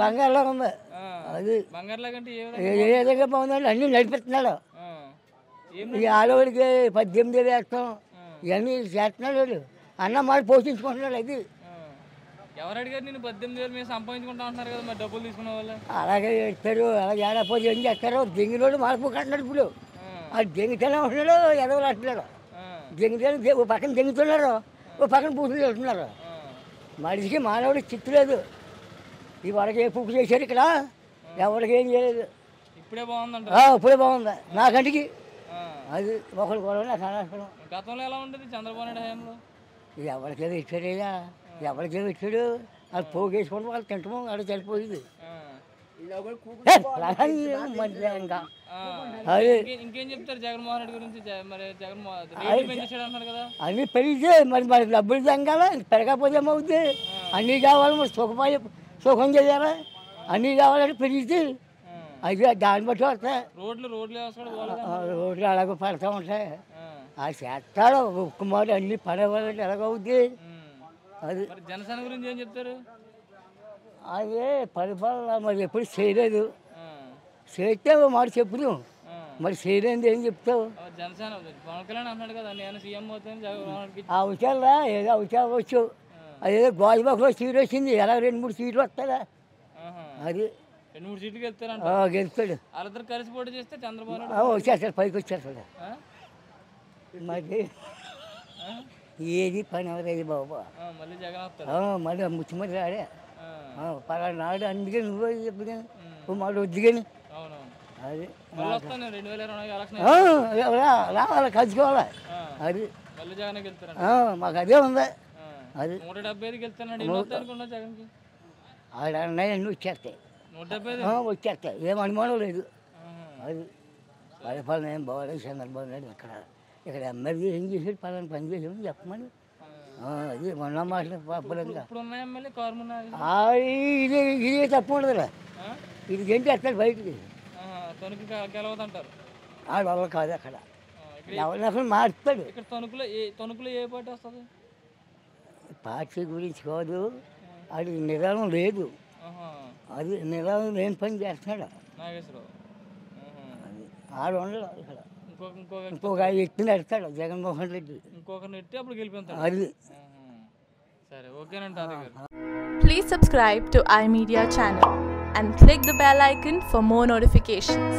బంగారులో ఉంది. అది ఏ విధంగా బాగుందండి అన్నీ నడిపిస్తున్నాడు. ఈ ఆడవాడికి పద్దెనిమిది వేస్తాం. ఇవన్నీ చేస్తున్నాడు వాడు. అన్న మాట పోషించుకుంటున్నాడు అది. ఆ. ఎవరు అడిగారు నేను పద్దెనిమిది వేలు మేము సంపాదించుకుంటా అంటున్నారు కదా మరి డబ్బులు తీసుకునే వాళ్ళు అలాగే ఇస్తారు అలాగే ఏడాపోతే ఏం చేస్తారు? దెంగిలోడు మాడిపోకుంటున్నాడు ఇప్పుడు. ఆ, దెంగితేనే ఉంటున్నాడు ఎదవలు అంటున్నాడు. దెంగితేనే ఓ పక్కన దెంగుతున్నారు ఓ పక్కన పూసులు వెళ్తున్నారు ఆ. మనిషికి మానవుడు చిత్తు లేదు. ఈ వాళ్ళకి ఏ పుక్కు చేశారు ఇక్కడ? ఎవరికి ఏం చేయలేదు. ఇప్పుడే బాగుందంట. ఆ, ఇప్పుడే బాగుంది. నా కంటికి. ఆ. అది ఒకరి గొడవ నాకు అనవసరం గతంలో ఎలా ఉండేది చంద్రబాబు నాయుడు హయాంలో? ఎవరికేదో ఇచ్చాడయ్యా ఎవరికేదో ఇచ్చాడు. అది పోగేసుకుంటూ వాళ్ళు తింటాము అది చనిపోయింది. ఇంకా. ఇంకే- ఇంకేం చెప్తారు జగన్మోహన్ రెడ్డి గురించి? మరి జగన్మోహన్ కదా. అన్నీ పెరిగితే మరి మరి డబ్బులు తగ్గాల పెరగకపోతే ఏమవుద్ది? అన్నీ కావాలి మరి సుఖపాయ సుఖం చేయాలా? అన్నీ కావాలంటే పెరిగితే. అయితే దాన్ని బట్టి వస్తాయి. రోడ్లు రోడ్లు రోడ్లు అలాగే పడతా ఉంటాయి. ఆ. చేస్తాడు. ఉక్కుమారు అన్నీ పడవాలంటే ఎలాగవుద్ది. అది. జనసేన గురించి ఏం చెప్తారు? అదే పరిపాలన మరి ఎప్పుడు చేయలేదు. చేస్తే మాట చెప్పుదు ఆ. మరి చేయలేదు ఏం చెప్తావు? ఆ విషయాల్లో ఏదో అవసరం వచ్చు. అదేదో గోజబాకులో సీట్ వచ్చింది. ఎలా రెండు మూడు సీట్లు వస్తారా. అది. రెండు మూడు సీట్లు ఆ, గెలుస్తాడు. వాళ్ళిద్దరు కలిసి పోటీ చేస్తే చంద్రబాబు వచ్చేస్తాడు పైకి వచ్చేస్తాడు? మరి? ఏది పని అవలేదు బాబా. మళ్ళీ జగన్ మళ్ళీ ముచ్చిమరి రాడే. పలానా నాడు అందుకే నువ్వు చెప్పు కానీ ఓ మాట వద్దు కానీ అవునవును అది రావాలి కలుసుకోవాలి. అది. మాకు అదే ఉంది. అది. నూట డెబ్బై ఐదుకి వెళ్తానండి. ఆడ అన్నయ్య అన్నీ వచ్చేస్తాయి. వచ్చేస్తాయి. ఏం అనుమానం లేదు. అది. పరిపాలన ఏం బాగోలేదు చంద్రబాబు నాయుడు ఇక్కడ ఇక్కడ ఎమ్మెల్యే ఏం చేసాడు పలానా పని చేసాడు చెప్పమని మొన్న ఇది ఇది తప్పు ఉండదులే. ఇది ఏంటి అక్కడ బయటికి. గెలవదంటారు. వల్ల కాదు అక్కడ. ఆ, ఇక్కడ ఎవరిని అసలు మారుతాడు? ఇక్కడ తణుకులో ఏ తణుకులో ఏ పార్టీ వస్తుంది? పార్టీ గురించి కాదు. అది నిరాళం లేదు. అది నిరాళం లేని పని చేస్తున్నాడు. నాగేశ్వరరావు. అది ఆడు ఉండడు ఇక్కడ ఇంకొక వ్యక్తిని ఎడతాడు జగన్మోహన్ రెడ్డి ఇంకొకరిని ఎట్టి అప్పుడు గెలిపిస్తాడు అది. సరే తాతయ్య గారు Please subscribe to iMedia channel and click the bell icon for more notifications.